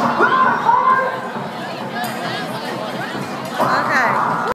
Woo!